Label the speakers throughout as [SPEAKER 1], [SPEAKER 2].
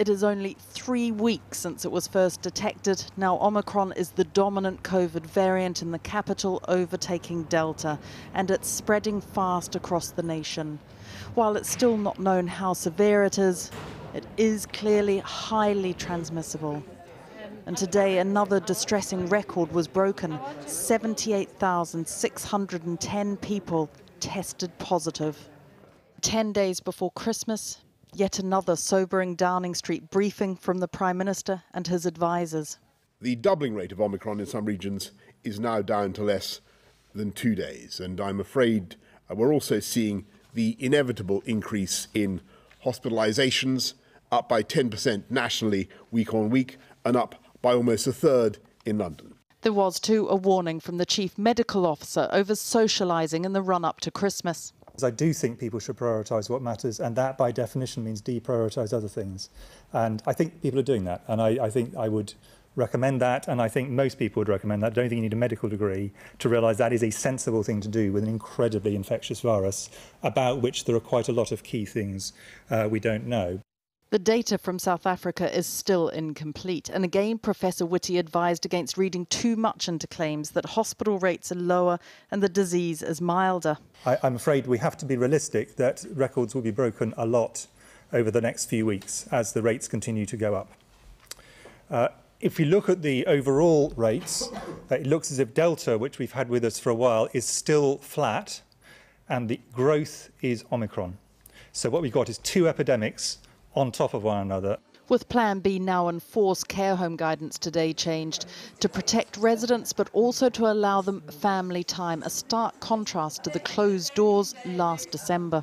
[SPEAKER 1] It is only three weeks since it was first detected. Now, Omicron is the dominant COVID variant in the capital, overtaking Delta, and it's spreading fast across the nation. While it's still not known how severe it is, it is clearly highly transmissible. And today, another distressing record was broken 78,610 people tested positive. Ten days before Christmas, Yet another sobering Downing Street briefing from the Prime Minister and his advisers.
[SPEAKER 2] The doubling rate of Omicron in some regions is now down to less than two days, and I'm afraid uh, we're also seeing the inevitable increase in hospitalisations, up by 10% nationally week on week, and up by almost a third in London.
[SPEAKER 1] There was, too, a warning from the Chief Medical Officer over socialising in the run up to Christmas.
[SPEAKER 3] I do think people should prioritise what matters, and that by definition means deprioritise other things. And I think people are doing that, and I, I think I would recommend that, and I think most people would recommend that. I don't think you need a medical degree to realise that is a sensible thing to do with an incredibly infectious virus about which there are quite a lot of key things uh, we don't know.
[SPEAKER 1] The data from South Africa is still incomplete, and again, Professor Whitty advised against reading too much into claims that hospital rates are lower and the disease is milder.
[SPEAKER 3] I, I'm afraid we have to be realistic that records will be broken a lot over the next few weeks as the rates continue to go up. Uh, if we look at the overall rates, uh, it looks as if Delta, which we've had with us for a while, is still flat, and the growth is Omicron. So what we've got is two epidemics on top of one another.
[SPEAKER 1] With Plan B now in force, care home guidance today changed to protect residents but also to allow them family time, a stark contrast to the closed doors last December.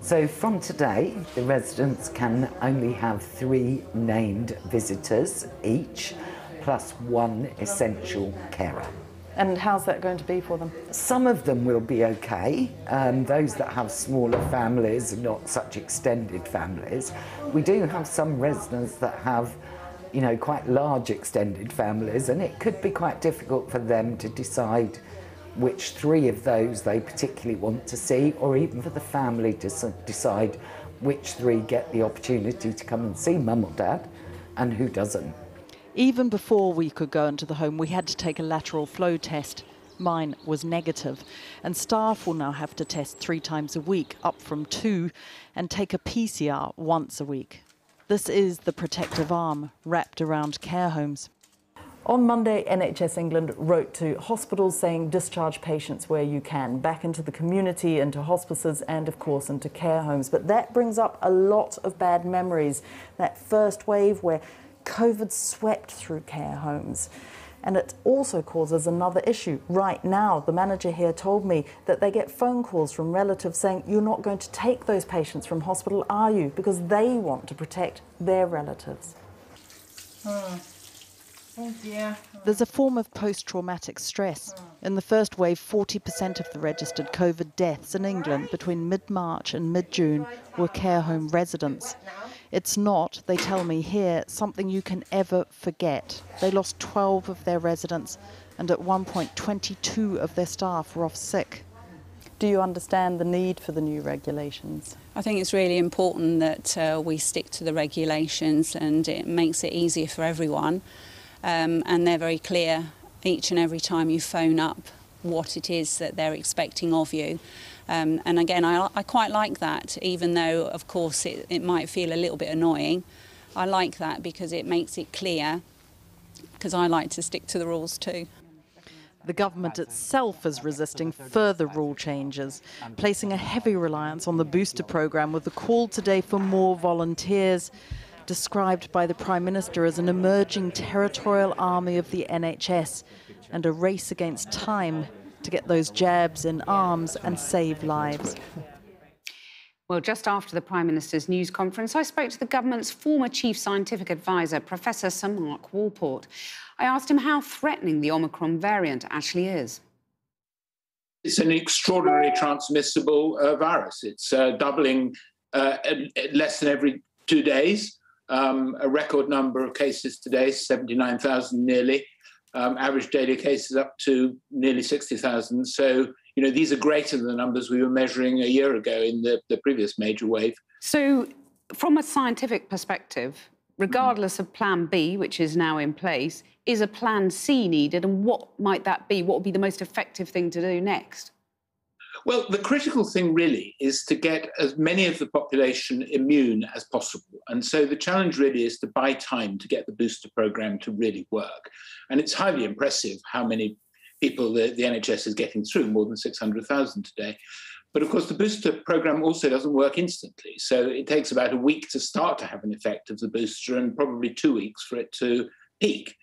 [SPEAKER 4] So from today, the residents can only have three named visitors each, plus one essential carer.
[SPEAKER 1] And how's that going to be for them?
[SPEAKER 4] Some of them will be okay. Um, those that have smaller families, not such extended families. We do have some residents that have, you know, quite large extended families, and it could be quite difficult for them to decide which three of those they particularly want to see, or even for the family to decide which three get the opportunity to come and see mum or dad and who doesn't.
[SPEAKER 1] Even before we could go into the home, we had to take a lateral flow test. Mine was negative, and staff will now have to test three times a week, up from two, and take a PCR once a week. This is the protective arm wrapped around care homes. On Monday, NHS England wrote to hospitals saying discharge patients where you can, back into the community, into hospices, and of course into care homes. But that brings up a lot of bad memories. That first wave where COVID swept through care homes. And it also causes another issue. Right now, the manager here told me that they get phone calls from relatives saying, You're not going to take those patients from hospital, are you? Because they want to protect their relatives. Oh. Oh. There's a form of post traumatic stress. Hmm. In the first wave, 40% of the registered COVID deaths in England between mid March and mid June were care home residents. It's not, they tell me here, something you can ever forget. They lost 12 of their residents, and at one point, 22 of their staff were off sick. Do you understand the need for the new regulations?
[SPEAKER 5] I think it's really important that uh, we stick to the regulations and it makes it easier for everyone. Um, and they're very clear each and every time you phone up what it is that they're expecting of you. Um, and again, I, I, quite like that, even though, of course, it, it might feel a little bit annoying. I like that because it makes it clear, because I like to stick to the rules too.
[SPEAKER 1] The government itself is resisting further rule changes, placing a heavy reliance on the booster programme with the call today for more volunteers, described by the Prime Minister as an emerging territorial army of the NHS and a race against time get those jabs in arms and save lives.
[SPEAKER 6] Well, just after the Prime Minister's news conference, I spoke to the government's former chief scientific advisor, Professor Sir Mark Walport. I asked him how threatening the Omicron variant actually is.
[SPEAKER 7] It's an extraordinarily transmissible uh, virus. It's uh, doubling uh, less than every two days. Um, a record number of cases today, 79,000 nearly um, average daily cases up to nearly 60,000. So, you know, these are greater than the numbers we were measuring a year ago in the, the previous major wave.
[SPEAKER 6] So, from a scientific perspective, regardless of Plan B, which is now in place, is a Plan C needed? And what might that be? What would be the most effective thing to do next?
[SPEAKER 7] Well, the critical thing really is to get as many of the population immune as possible. And so the challenge really is to buy time to get the booster program to really work. And it's highly impressive how many people the, the NHS is getting through, more than 600,000 today. But of course, the booster program also doesn't work instantly. So it takes about a week to start to have an effect of the booster and probably two weeks for it to peak.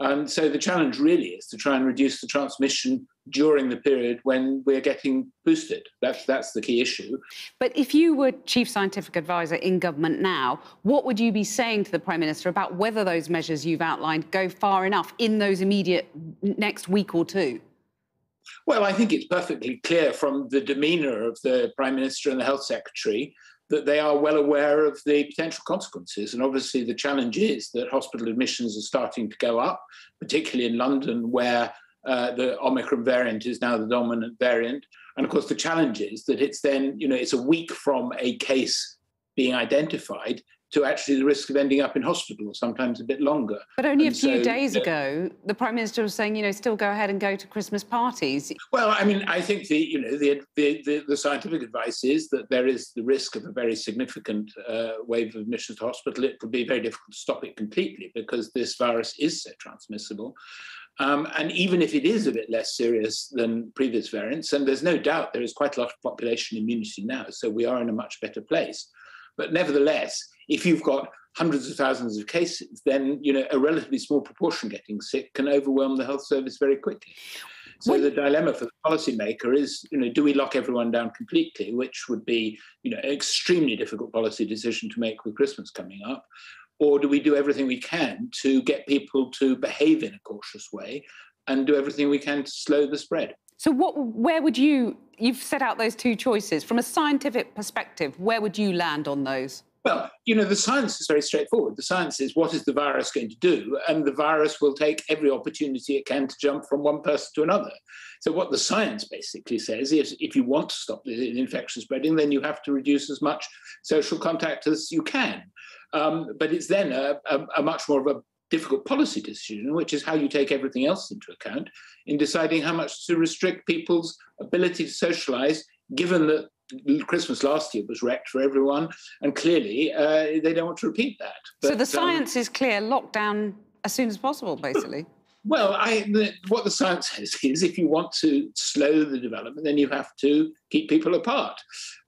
[SPEAKER 7] And so the challenge really is to try and reduce the transmission during the period when we're getting boosted. That's, that's the key issue.
[SPEAKER 6] But if you were Chief Scientific Advisor in government now, what would you be saying to the Prime Minister about whether those measures you've outlined go far enough in those immediate next week or two?
[SPEAKER 7] Well, I think it's perfectly clear from the demeanour of the Prime Minister and the Health Secretary that they are well aware of the potential consequences. And obviously, the challenge is that hospital admissions are starting to go up, particularly in London, where uh, the Omicron variant is now the dominant variant. And of course, the challenge is that it's then, you know, it's a week from a case being identified to actually the risk of ending up in hospital, sometimes a bit longer.
[SPEAKER 6] But only and a few so, days uh, ago, the Prime Minister was saying, you know, still go ahead and go to Christmas parties.
[SPEAKER 7] Well, I mean, I think the, you know, the, the, the, the scientific advice is that there is the risk of a very significant uh, wave of admissions to hospital. It would be very difficult to stop it completely because this virus is so transmissible. Um, and even if it is a bit less serious than previous variants, and there's no doubt there is quite a lot of population immunity now, so we are in a much better place. But nevertheless, if you've got hundreds of thousands of cases, then you know a relatively small proportion getting sick can overwhelm the health service very quickly. So the dilemma for the policymaker is, you know, do we lock everyone down completely, which would be, you know, an extremely difficult policy decision to make with Christmas coming up, or do we do everything we can to get people to behave in a cautious way and do everything we can to slow the spread?
[SPEAKER 6] So, what, where would you, you've set out those two choices. From a scientific perspective, where would you land on those?
[SPEAKER 7] Well, you know, the science is very straightforward. The science is what is the virus going to do? And the virus will take every opportunity it can to jump from one person to another. So, what the science basically says is if you want to stop the infection spreading, then you have to reduce as much social contact as you can. Um, but it's then a, a, a much more of a difficult policy decision, which is how you take everything else into account in deciding how much to restrict people's ability to socialize, given that Christmas last year was wrecked for everyone, and clearly uh, they don't want to repeat that.
[SPEAKER 6] But, so the um, science um, is clear: lockdown as soon as possible, basically.
[SPEAKER 7] Well, I, the, what the science says is if you want to slow the development, then you have to keep people apart.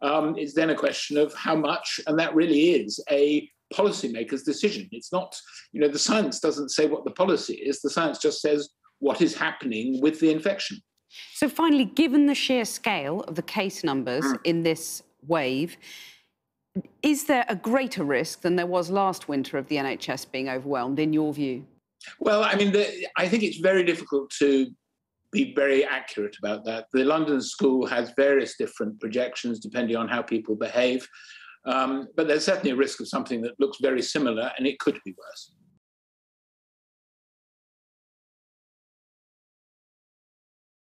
[SPEAKER 7] Um, it's then a question of how much, and that really is a policymaker's decision. It's not, you know, the science doesn't say what the policy is, the science just says what is happening with the infection.
[SPEAKER 6] So, finally, given the sheer scale of the case numbers mm. in this wave, is there a greater risk than there was last winter of the NHS being overwhelmed, in your view?
[SPEAKER 7] Well, I mean, the, I think it's very difficult to be very accurate about that. The London School has various different projections depending on how people behave. Um, but there's certainly a risk of something that looks very similar and it could be worse.